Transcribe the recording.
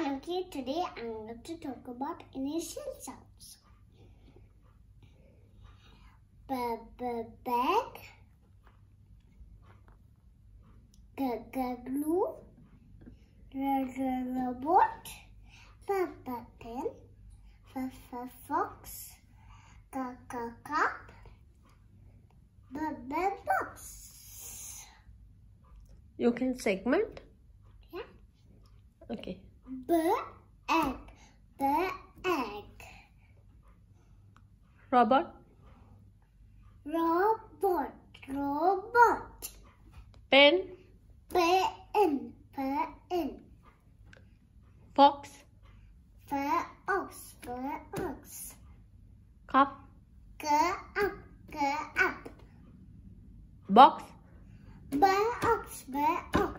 Okay, today I'm going to talk about initial sounds. B b bag, g g glue, r r robot, p p pen, f f fox, c c cup, b b box. You can segment? Yeah. Okay. B egg, b egg, Robot, robot, robot, pen, pen, pen, fox, fox, fox, cup, g up, Box. Box. box,